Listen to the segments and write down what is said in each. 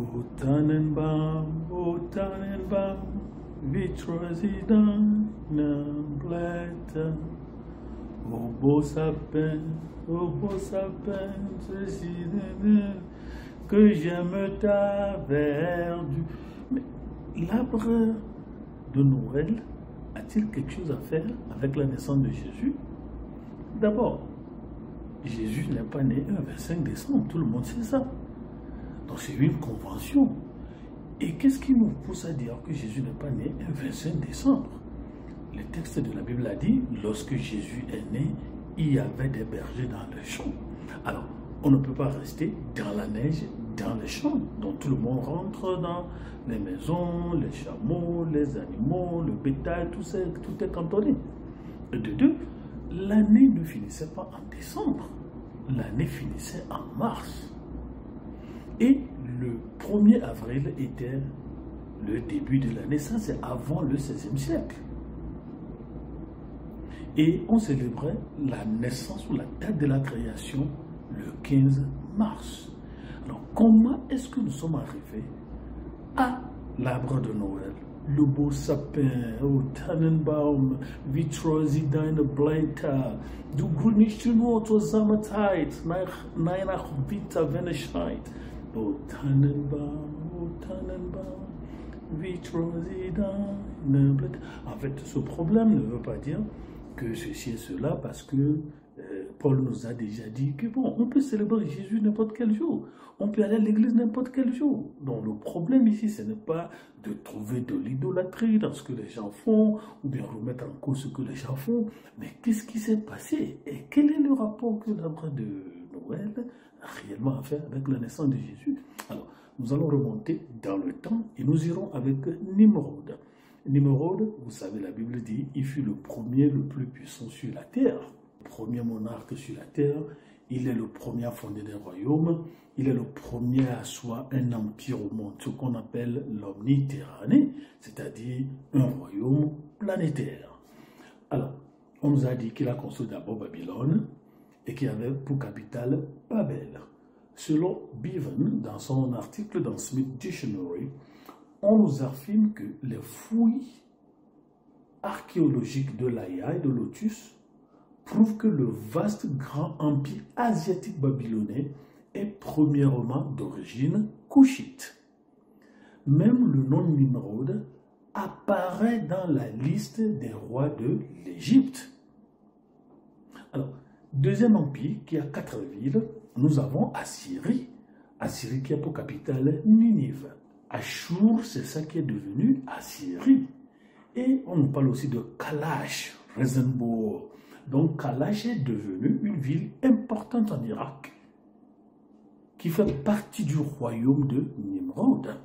O Tannenbaum, O Tannenbaum, dans la blette. Au beau sapin, au beau sapin, ceci que j'aime ta verdure. Mais l'arbre de Noël a-t-il quelque chose à faire avec la naissance de Jésus? D'abord, Jésus n'est pas né un 25 décembre, tout le monde sait ça. Donc c'est une convention. Et qu'est-ce qui nous pousse à dire que Jésus n'est pas né un 25 décembre? Le texte de la Bible a dit, lorsque Jésus est né, il y avait des bergers dans le champ. Alors, on ne peut pas rester dans la neige, dans les champs. Donc tout le monde rentre dans les maisons, les chameaux, les animaux, le bétail, tout, ça, tout est cantonné. De deux, l'année ne finissait pas en décembre, l'année finissait en mars. Et le 1er avril était le début de l'année, ça c'est avant le 16e siècle. Et on célébrait la naissance ou la date de la création le 15 mars. Alors comment est-ce que nous sommes arrivés à l'arbre de Noël? Le beau sapin, oh Tannenbaum, sie deine Blätter. Du grünst nur zur Sommerzeit, nach. En fait, ce problème ne veut pas dire que ceci et cela parce que euh, Paul nous a déjà dit que bon, on peut célébrer Jésus n'importe quel jour. On peut aller à l'église n'importe quel jour. Donc le problème ici, ce n'est pas de trouver de l'idolâtrie dans ce que les gens font, ou bien remettre en cause ce que les gens font, mais qu'est-ce qui s'est passé Et quel est le rapport que l'arbre de Noël réellement à faire avec la naissance de Jésus Alors, nous allons remonter dans le temps et nous irons avec Nimrod. Nimrod, vous savez, la Bible dit, il fut le premier, le plus puissant sur la terre premier monarque sur la terre, il est le premier à fonder des royaumes, il est le premier à asseoir un empire au monde, ce qu'on appelle l'omniterranée, c'est-à-dire un royaume planétaire. Alors, on nous a dit qu'il a construit d'abord Babylone et qu'il avait pour capitale Babel. Selon Bevan, dans son article dans Smith Dictionary, on nous affirme que les fouilles archéologiques de l'Aïa et de Lotus prouve que le vaste grand empire asiatique babylonais est premièrement d'origine couchite. Même le nom Nimrod apparaît dans la liste des rois de l'Égypte. Alors, deuxième empire qui a quatre villes, nous avons Assyrie. Assyrie qui a pour capitale Ninive. Ashur, c'est ça qui est devenu Assyrie. Et on nous parle aussi de Kalash, Rezenbourg, donc Kalash est devenue une ville importante en Irak, qui fait partie du royaume de Nimrod.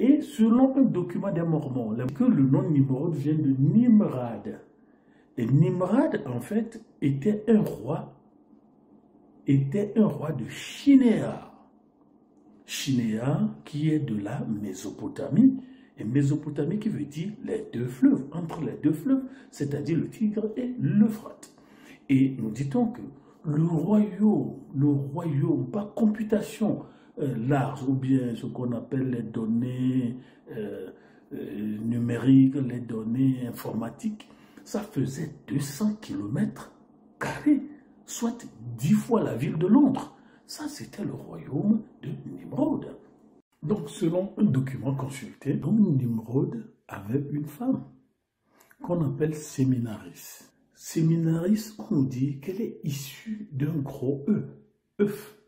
Et selon un document des Mormons, que le nom Nimrod vient de Nimrad. Et Nimrad, en fait, était un roi, était un roi de Shinéa. Shinéa, qui est de la Mésopotamie, et Mésopotamie qui veut dire les deux fleuves, entre les deux fleuves, c'est-à-dire le Tigre et l'Euphrate. Et nous dit-on que le royaume, le royaume par computation euh, large, ou bien ce qu'on appelle les données euh, euh, numériques, les données informatiques, ça faisait 200 km carrés, soit 10 fois la ville de Londres. Ça, c'était le royaume de Nimrod. Donc, selon un document consulté, Nimrod avait une femme qu'on appelle Séminaris séminariste, on dit qu'elle est issue d'un gros E, œuf.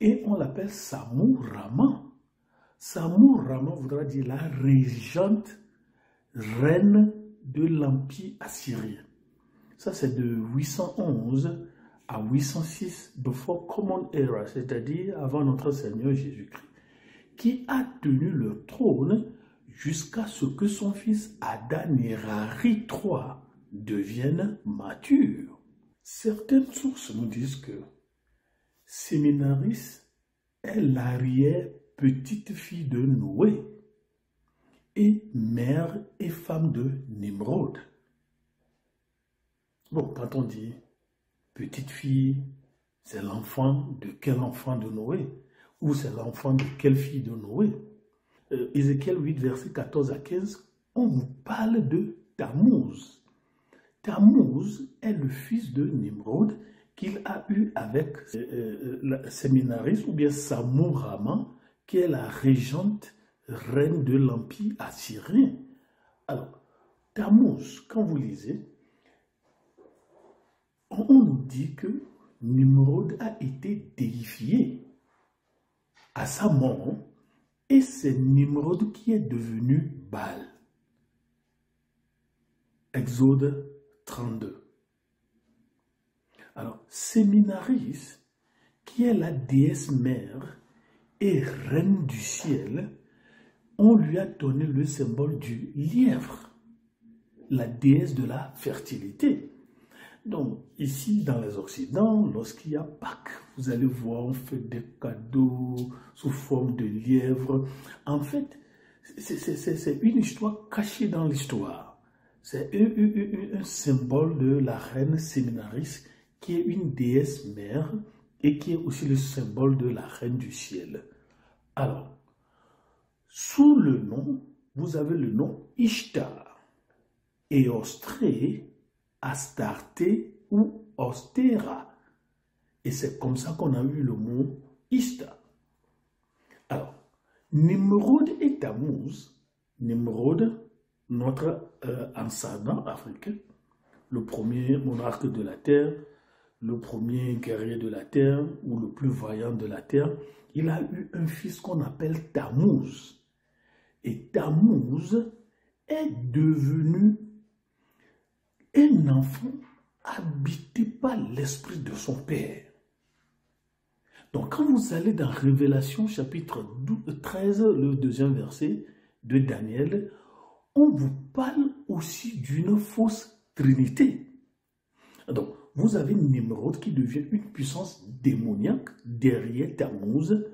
Et on l'appelle Samourama. Samourama voudra dire la régente reine de l'Empire assyrien. Ça, c'est de 811 à 806 before Common Era, c'est-à-dire avant notre Seigneur Jésus-Christ, qui a tenu le trône jusqu'à ce que son fils Adanirari III deviennent matures. Certaines sources nous disent que Séminaris est l'arrière-petite-fille de Noé et mère et femme de Nimrod. Quand on dit petite fille, c'est l'enfant de quel enfant de Noé Ou c'est l'enfant de quelle fille de Noé? Euh, Ézéchiel 8, verset 14 à 15, on vous parle de Tammuz. Tammuz est le fils de Nimrod qu'il a eu avec euh, la séminariste ou bien Samourama, qui est la régente reine de l'empire assyrien. Alors, Tammuz, quand vous lisez, on nous dit que Nimrod a été déifié à sa mort et c'est Nimrod qui est devenu Baal. Exode 32. Alors, Séminaris, qui est la déesse mère et reine du ciel, on lui a donné le symbole du lièvre, la déesse de la fertilité. Donc, ici, dans les Occidents, lorsqu'il y a Pâques, vous allez voir, on fait des cadeaux sous forme de lièvre. En fait, c'est une histoire cachée dans l'histoire. C'est un, symbole de la reine séminariste qui est une déesse mère et qui est aussi le symbole de la reine du ciel. Alors, sous le nom, vous avez le nom Ishtar, Eostré, Astarté ou Ostera. Et c'est comme ça qu'on a eu le mot Ishtar. Alors, Nimrod et Tammuz, Nimrod, notre euh, africain, le premier monarque de la terre, le premier guerrier de la terre ou le plus vaillant de la terre, il a eu un fils qu'on appelle Tammuz. Et Tammuz est devenu un enfant habité par l'esprit de son père. Donc quand vous allez dans Révélation chapitre 13, le deuxième verset de Daniel, on vous parle aussi d'une fausse trinité. Donc vous avez Nimrod qui devient une puissance démoniaque derrière Tammuz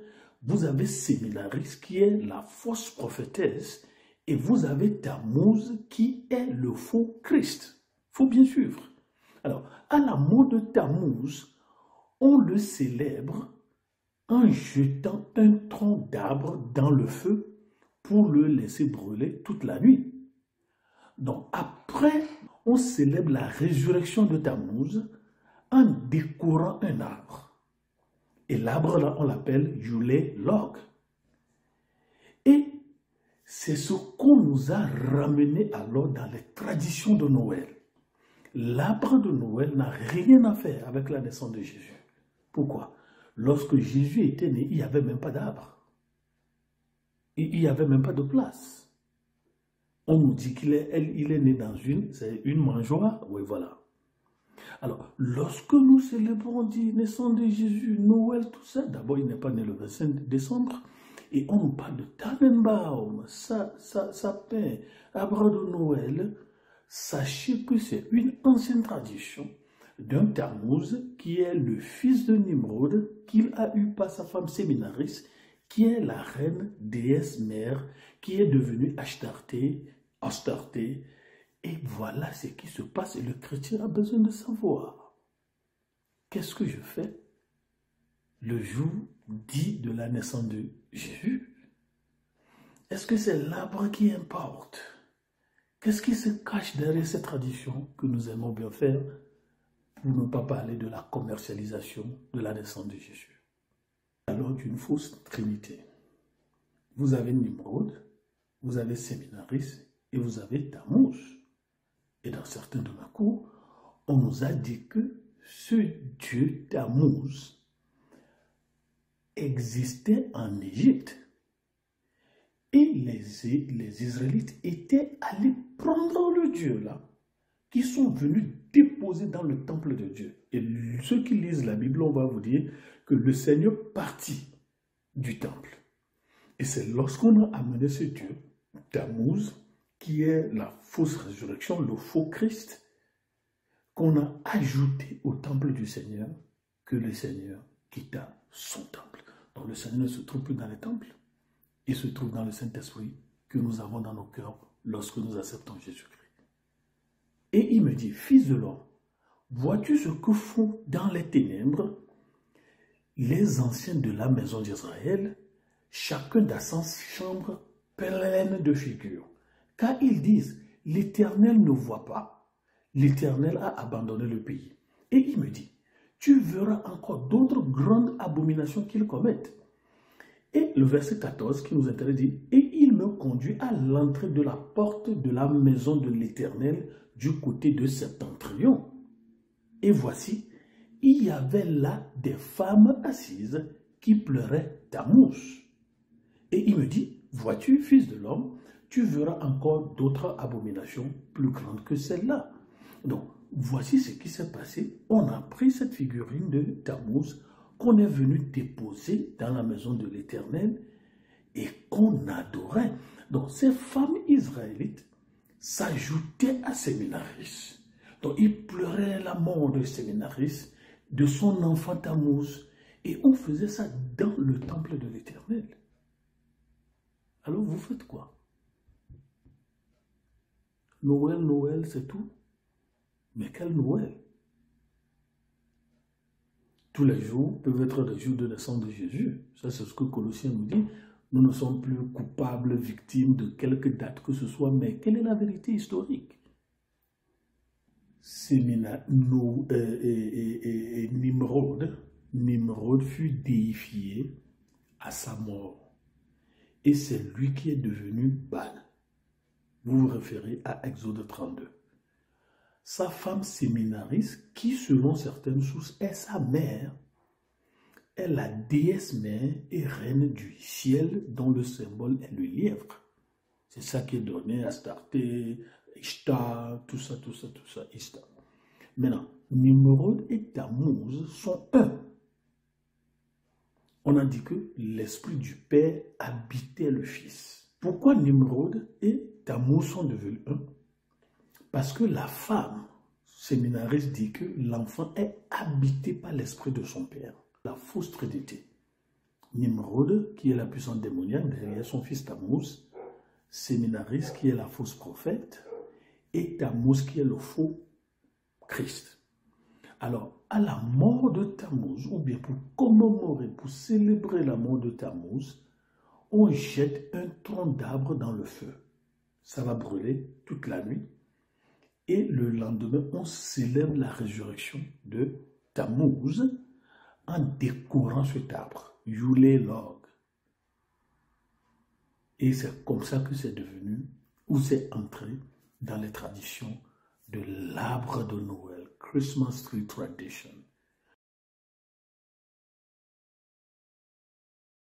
vous avez Séminaris qui est la fausse prophétesse et vous avez Tammuz qui est le faux Christ. Faut bien suivre. Alors, à la mort de Tammuz, on le célèbre en jetant un tronc d'arbre dans le feu pour le laisser brûler toute la nuit. Donc après, on célèbre la résurrection de Tammuz en décorant un arbre. Et l'arbre là, on l'appelle Yule Log. Et c'est ce qu'on nous a ramené alors dans les traditions de Noël. L'arbre de Noël n'a rien à faire avec la naissance de Jésus. Pourquoi? Lorsque Jésus était né, il n'y avait même pas d'arbre. Il n'y avait même pas de place. On nous dit qu'il est, né dans une, c'est une mangeoire. Oui, voilà. Alors, lorsque nous célébrons la naissance de Jésus, Noël, tout ça, d'abord, il n'est pas né le 25 décembre, et on nous parle de Tannenbaum, sapin, arbre de Noël. Sachez que c'est une ancienne tradition d'un Tammuz qui est le fils de Nimrod, qu'il a eu par sa femme séminariste, qui est la reine déesse mère, qui est devenue Ashtarté, Astarté, et voilà ce qui se passe et le chrétien a besoin de savoir. Qu'est-ce que je fais le jour dit de la naissance de Jésus? Est-ce que c'est l'arbre qui importe? Qu'est-ce qui se cache derrière cette tradition que nous aimons bien faire pour ne pas parler de la commercialisation de la naissance de Jésus? Alors d'une fausse trinité. Vous avez Nimrod, vous avez Séminaris et vous avez Tammuz. Et dans certains de ma cours, on nous a dit que ce Dieu Tammuz existait en Égypte. Et les, les Israélites étaient allés prendre le Dieu là, qui sont venus déposer dans le temple de Dieu. Et ceux qui lisent la Bible, on va vous dire que le Seigneur partit du temple. Et c'est lorsqu'on a amené ce Dieu, Tammuz, qui est la fausse résurrection, le faux Christ, qu'on a ajouté au temple du Seigneur, que le Seigneur quitta son temple. Donc le Seigneur ne se trouve plus dans le temple, il se trouve dans le Saint-Esprit que nous avons dans nos cœurs lorsque nous acceptons Jésus-Christ. Et il me dit, fils de l'homme, vois-tu ce que font dans les ténèbres les anciens de la maison d'Israël, chacun dans sa chambre pleine de figures. Car ils disent, l'Éternel ne voit pas, l'Éternel a abandonné le pays. Et il me dit, tu verras encore d'autres grandes abominations qu'ils commettent. Et le verset 14 qui nous intéresse dit, et conduit à l'entrée de la porte de la maison de l'Éternel du côté de septentrion. Et voici, il y avait là des femmes assises qui pleuraient Tammuz. Et il me dit, vois-tu, fils de l'homme, tu verras encore d'autres abominations plus grandes que celle-là. Donc, voici ce qui s'est passé. On a pris cette figurine de Tammuz qu'on est venu déposer dans la maison de l'Éternel qu'on adorait. Donc, ces femmes israélites s'ajoutaient à Séminaris. Donc, ils pleuraient la mort de Séminaris, de son enfant Tammuz, et on faisait ça dans le temple de l'Éternel. Alors, vous faites quoi? Noël, Noël, c'est tout? Mais quel Noël? Tous les jours peuvent être les jours de naissance de Jésus. Ça, c'est ce que Colossiens nous dit. Nous ne sommes plus coupables, victimes de quelque date que ce soit, mais quelle est la vérité historique? Sémina, nous, euh, et, et, Nimrod, Nimrod fut déifié à sa mort. Et c'est lui qui est devenu Baal. Vous vous référez à Exode 32. Sa femme séminariste, qui selon certaines sources est sa mère, est la déesse mère et reine du ciel dont le symbole est le lièvre. C'est ça qui est donné à Starté, Ishtar, tout ça, tout ça, tout ça, Ishtar. Maintenant, Nimrod et Tammuz sont un. On a dit que l'esprit du Père habitait le Fils. Pourquoi Nimrod et Tammuz sont devenus un? Parce que la femme séminariste dit que l'enfant est habité par l'esprit de son Père. La fausse trinité. Nimrod, qui est la puissance démoniaque derrière son fils Tammuz, séminariste, qui est la fausse prophète, et Tammuz, qui est le faux Christ. Alors, à la mort de Tammuz, ou bien pour commémorer, pour célébrer la mort de Tammuz, on jette un tronc d'arbre dans le feu. Ça va brûler toute la nuit. Et le lendemain, on célèbre la résurrection de Tammuz en décorant cet arbre, Yule Log. Et c'est comme ça que c'est devenu, ou c'est entré dans les traditions de l'arbre de Noël, Christmas Tree Tradition.